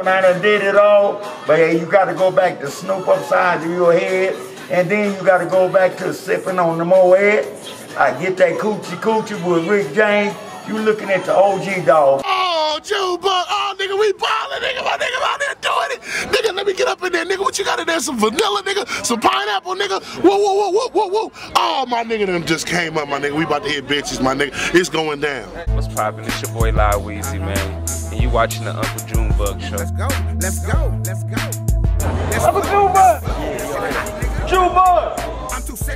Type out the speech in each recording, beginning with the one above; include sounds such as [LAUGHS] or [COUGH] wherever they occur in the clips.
And I done did it all, but hey, you gotta go back to Snoop upside of your head, and then you gotta go back to sipping on the Moet. I get that coochie coochie with Rick James. You looking at the OG dog. Oh, June Bug. Oh, nigga, we ballin', nigga. My nigga out there doing it. Nigga, let me get up in there, nigga. What you got in there? Some vanilla, nigga? Some pineapple, nigga? Whoa, whoa, whoa, whoa, whoa, whoa. Oh, my nigga them just came up, my nigga. We about to hit bitches, my nigga. It's going down. What's poppin'? It's your boy Lyle Weezy, man. And you watching the Uncle June Bug show. Let's go, let's go, let's go. Let's Uncle June Bug! Junebug! I'm too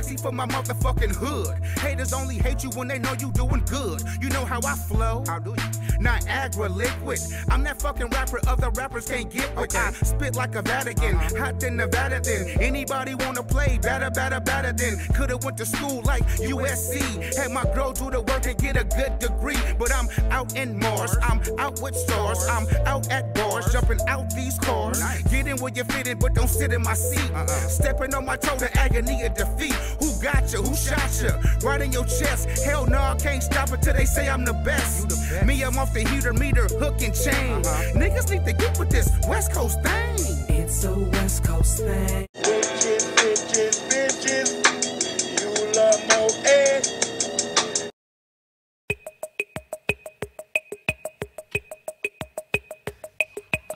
sexy for my motherfucking hood. Haters only hate you when they know you doing good. You know how I flow? How do you? Niagara liquid. I'm that fucking rapper other rappers can't get with. I spit like a Vatican, uh-huh. hot than Nevada then. Anybody wanna play? Better, better, better than. Could've went to school like USC. Had my girl do the work and get a good degree. But I'm out in Mars. I'm out with stars. I'm out at bars, jumping out these cars. Get in where you fit in, but don't sit in my seat. Uh-uh. Stepping on my toe, the agony of defeat. Who got you? Who shot you? Right in your chest. Hell no, I can't stop it till they say I'm the best. Me, I'm off the heater meter, hook and chain. Uh-huh. Niggas need to get with this West Coast thing. It's a West Coast thing. Bitches, bitches, bitches. You love Moet.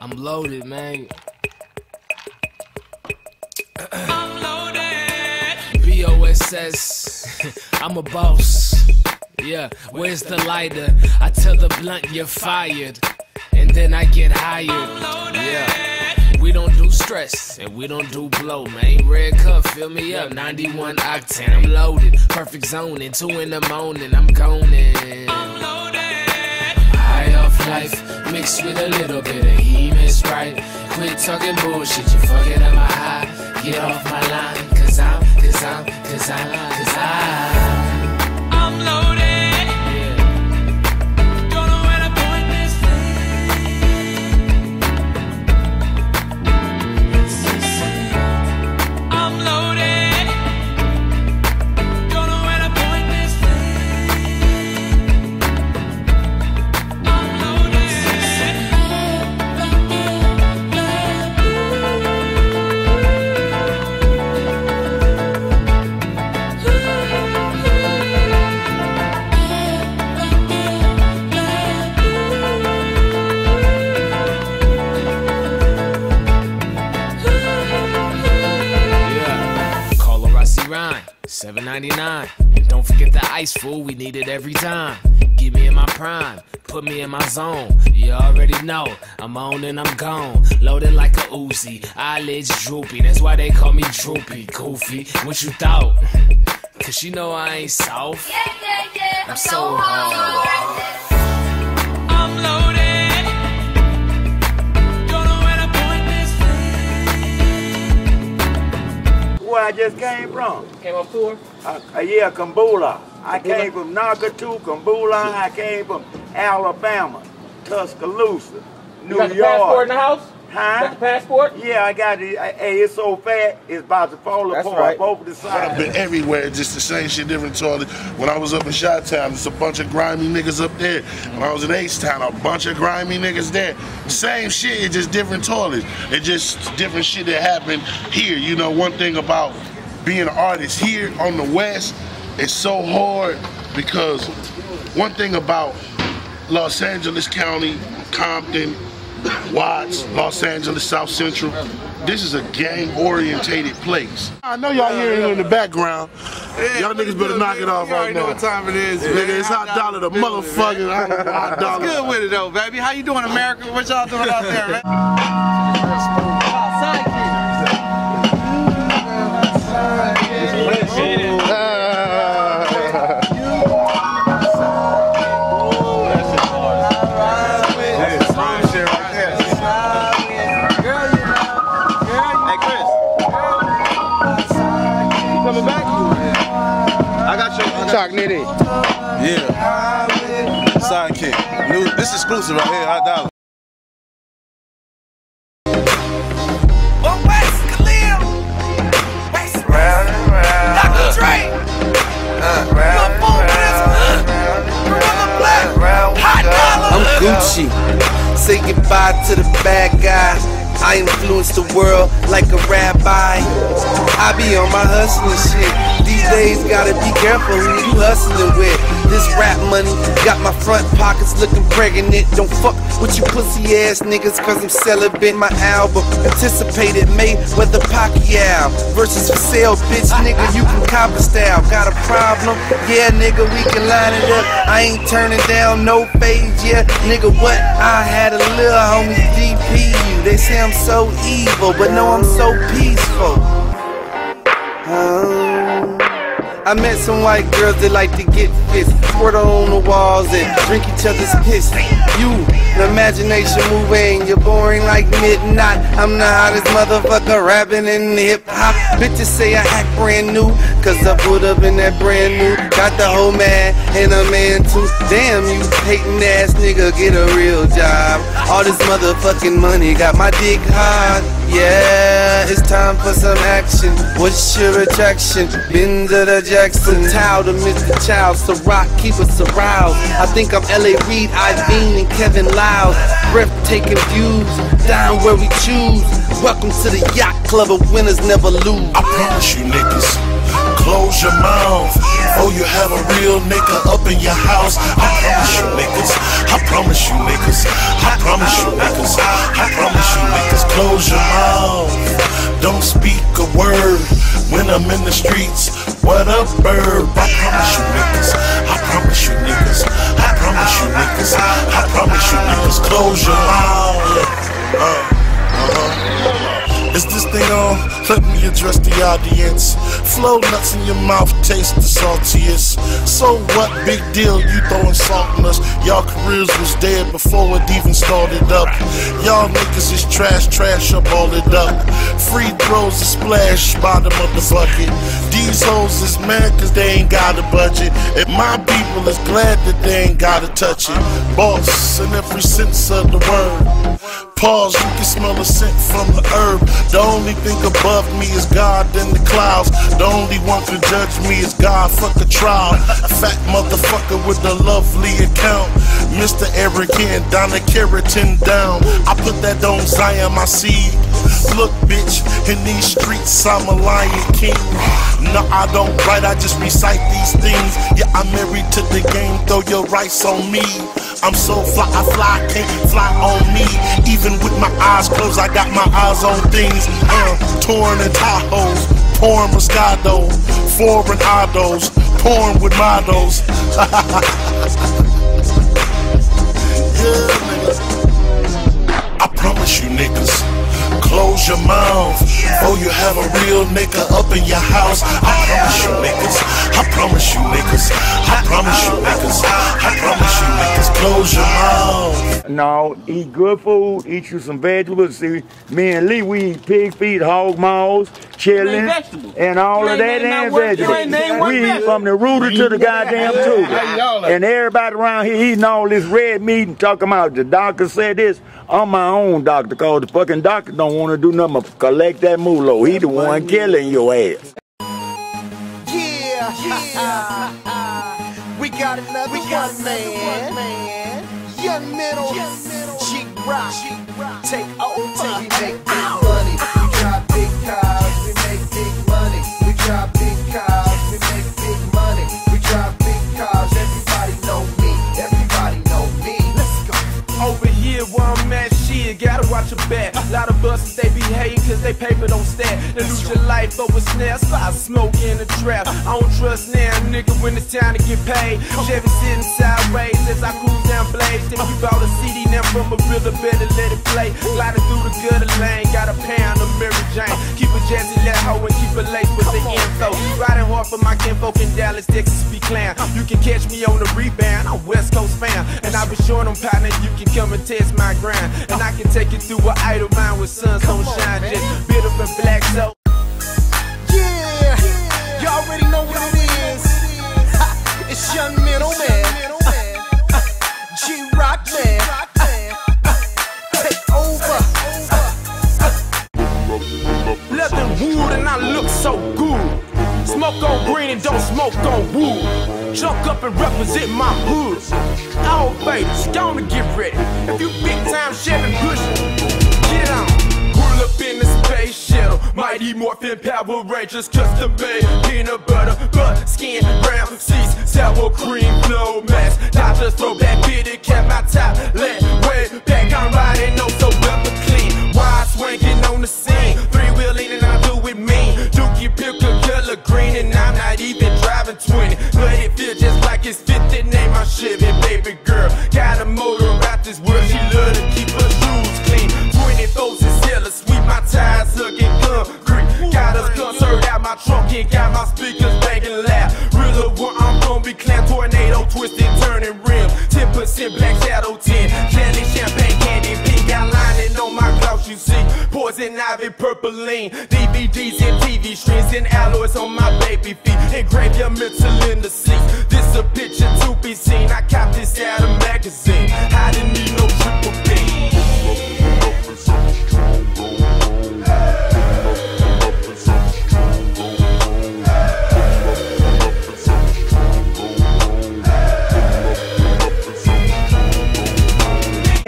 I'm loaded, man. BOSS, [LAUGHS] I'm a boss. Yeah, where's the lighter? I tell the blunt you're fired, and then I get hired. Yeah, we don't do stress, and we don't do blow, man. Red cup, fill me up, 91 octane. I'm loaded, perfect zoning, two in the morning, I'm going. High off life, mixed with a little bit of Heman Sprite. Quit talking bullshit, you fucking up my high. Get off my line, cause I'm, cause I'm, cause I'm, cause I'm. 7.99. And don't forget the ice fool, we need it every time. Get me in my prime, put me in my zone. You already know, I'm on and I'm gone. Loaded like a Uzi, eyelids droopy. That's why they call me droopy, goofy. What you thought? Cause you know I ain't soft. Yeah, yeah, yeah. I'm so hard. Just came from? Came up tour? Uh, uh, yeah, Kambula. I came from Nakatu, Kambula. I came from Alabama, Tuscaloosa, New You got York. passport in the house? Huh? Got the passport? Yeah, I got it. Hey, it's so fat, it's about to fall That's apart. right. Both the I've been everywhere, just the same shit, different toilet. When I was up in Shot Town, there's a bunch of grimy niggas up there. When I was in H Town, a bunch of grimy niggas there. Same shit, it's just different toilets. It's just different shit that happened here. You know, one thing about being an artist here on the West, it's so hard because one thing about Los Angeles County, Compton, Watts, Los Angeles, South Central. This is a gang-orientated place. I know y'all hearing it in the background. y'all niggas better knock it off You right already know now. what time it is, Nigga, it's hot dollar the motherfucker. Hot dollar. Good with it though, baby. How you doing, America? What y'all doing out there, man? [LAUGHS] Talk nitty. Yeah. Sidekick. New, this exclusive right here, hot uh, dollar. I'm Gucci. Say goodbye to the bad guy. Influence the world like a rabbi. I be on my hustling shit. These days, gotta be careful who you hustling with. This rap money got my front pockets looking pregnant. Don't fuck with you pussy ass niggas, cause I'm celibate. My album anticipated Mayweather Pacquiao versus for sale, bitch, nigga. You can cop a style. Got a problem? Yeah, nigga, we can line it up. I ain't turning down no phase, yeah, nigga. What? I had a little homie DP They say I'm so evil, but no, I'm so peaceful. Um, I met some white girls that like to get pissed, squirt on the walls and drink each other's piss. You, the imagination moving, you're boring like midnight. I'm the hottest motherfucker rapping in hip hop. Bitches say I act brand new, cause I put up in that brand new. Got the whole man and a man too. Damn you, hating ass nigga, get a real job. All this motherfucking money got my dick hard. Yeah, it's time for some action. What's your attraction? Been to the Jackson, Towel to Mr. Child, so rock, keep us aroused. I think I'm L.A. Reid, Iovine, and Kevin Loud. Breathtaking views, down where we choose. Welcome to the yacht club of winners never lose. I promise you niggas, close your mouth. Oh, you have a real nigga up in your house. I promise you niggas, I promise you niggas, I promise you niggas, I promise you niggas, close your mouth. Don't speak a word when I'm in the streets. What a bird? I promise you niggas, I promise you niggas, I promise you niggas, I promise you niggas, close your mouth. Uh, uh-huh. Is this thing on? Let me address the audience. Flow nuts in your mouth, taste the saltiest. So what big deal you throwing salt on us? Y'all careers was dead before it even started up. Y'all niggas is trash, trash up, all it up. Free throws is splash, bottom of the bucket. These hoes is mad cause they ain't got a budget. And my people is glad that they ain't gotta touch it. Boss in every sense of the word. Pause, you can smell the scent from the herb. The only thing above me is God in the clouds. The only one can judge me is God. Fuck a trial. Fat motherfucker with a lovely account. Mr. Arrogant, down the keratin down. I put that on Zion, my seed. Look, bitch, in these streets, I'm a lion king. No, I don't write, I just recite these things. Yeah, I'm married to the game, throw your rights on me. I'm so fly, I fly, can't fly on me. Even with my eyes closed, I got my eyes on things. Uh, torn in Tahoes, pouring Moscato, foreign idols, pouring with models. [LAUGHS] yeah. I promise you, niggas. Close your mouth. Oh, you have a real nigga up in your house. I promise you, niggas. I promise you, niggas. I promise you, niggas. I promise you, niggas. Close your mouth. No, eat good food, eat you some vegetables. See, me and Lee, we eat pig feet, hog maws, chillin', vegetables. and all You of that and not one- you ain't named vegetables. We eat vegetable. from the rooter to the goddamn tuber. And everybody around here eating all this red meat and talking about the doctor said this. I'm my own doctor, cause the fucking doctor don't want to do nothing but collect that mulo. He the one killing your ass. Yeah, yeah. [LAUGHS] we got another one, man. Young middle, G Rock, take over. We make big hating cause they paper don't stand. They lose your life over snares, I smoke in the trap. I don't trust now, nigga, when it's time to get paid. Chevy sitting sideways as I cruise down Blaze. If you bought a CD now from a brother, better let it play. Gliding through the gutter lane, got a pound of Mary Jane. Keep a jazzy let hoe and keep a lace with the info. Riding hard for my kinfolk in Dallas, Texas, be clown. You can catch me on the rebound, I'm West Coast fan. And I be showing them partner, you can come and test my grind. And I can take you through an idle mind with suns don't shine. Just built up in black so. Be morphin' Power Rangers, custom made. Peanut butter, butt, skin, brown, seeds, sour cream, flow mask. Dodgers throw back, bitty, cap my top, let way back. I'm riding, no so well clean. Wide swinging on the scene, three wheeling and I do it mean. Dookie pick a color green and I'm not even driving 20. But it feel just like it's 50, name my Chevy, baby girl. Got a motor out this world, she love lean. DVDs and TV streams and alloys on my baby feet. Engrave your mental in the seat. This a picture to be seen. I copped this out of magazine. I didn't need no triple B.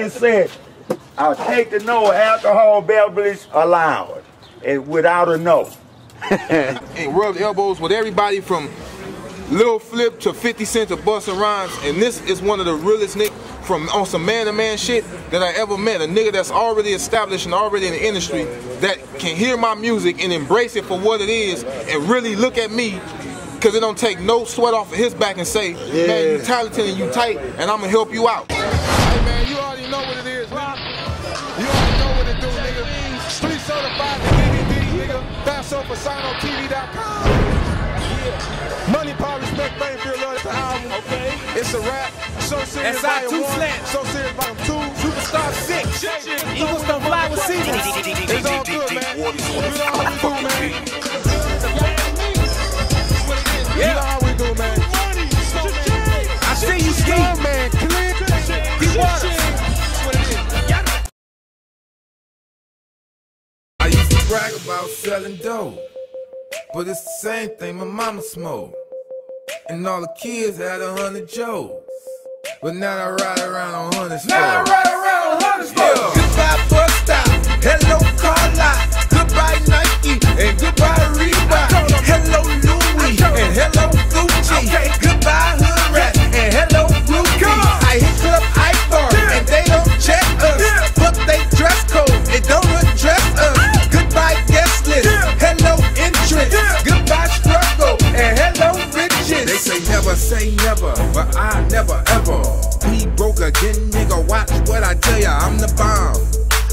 said, I'll take the no alcohol beverage allowed, and without a no. [LAUGHS] and rubbed elbows with everybody from Lil Flip to 50 Cent to Busta Rhymes. And this is one of the realest niggas from on some man-to-man shit that I ever met. A nigga that's already established and already in the industry that can hear my music and embrace it for what it is and really look at me because it don't take no sweat off of his back and say, man, you talented and you tight and I'm gonna help you out. Hey man, you already know what it is, nigga. That's up for SignOnTV.com. Money, power, respect, fame, fear, love, it's an album. Okay. It's a rap. So serious, SI volume two one. slant. So serious, volume two. Superstar six. Eagles don't fly with seasons. It's all good, man. You know how we do, man. You know how we do, man. I see you, Ski. Man, clear. Deep water. Brag about selling dope, but it's the same thing my mama smoked. And all the kids had a hundred jokes. But now I ride around on hundred Now I ride around on hundred yeah. Goodbye bus stop, hello car lot, goodbye Nike, and goodbye Reebok. Hello Louis, and hello Gucci. Goodbye Hood Rat, and hello Groupie. I hit Club Icon, and they don't check us. But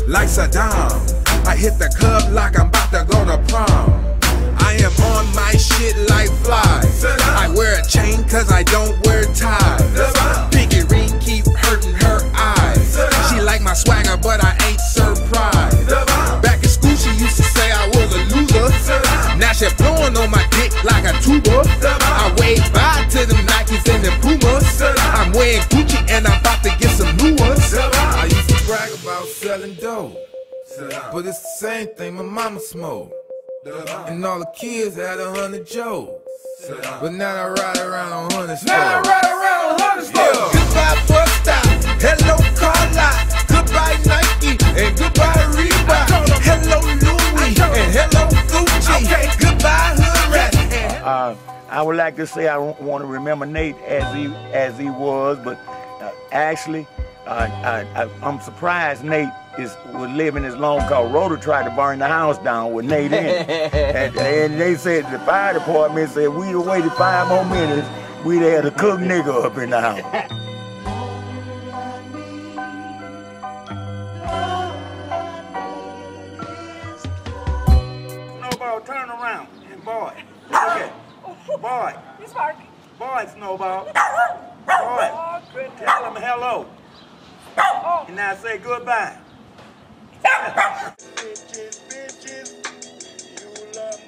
Like Saddam, I hit the club like I'm about to go to prom. I am on my shit like flies. I wear a chain cause I don't wear ties. Pinky ring keep hurting her eyes. She like my swagger, but I ain't surprised. Back in school, she used to say I was a loser. Now she blowing on my dick like a tuba. I wave bye to them Nikes and the Pumas. I'm wearing Gucci but it's the same thing my mama smoked. And all the kids had a hundred jokes. But now I ride around on hundred Now I ride around on hundred stores. Goodbye bus stop, hello car lot, goodbye Nike, and goodbye Reebok. Hello Louis, and hello Gucci. okay. Goodbye Hood Rat. Uh, I would like to say I want to remember Nate as he as he was, but uh, actually, I, I, I'm surprised Nate is was living as long because Rhoda tried to burn the house down with Nate in [LAUGHS] and, and they said the fire department said we'd have waited five more minutes, we'd have had a cook nigga up in the house. Snowball, turn around. And boy, look at Boy. He's barking. Boy, Snowball. [LAUGHS] Boy, tell him hello. And now say goodbye. bitches, bitches, you love.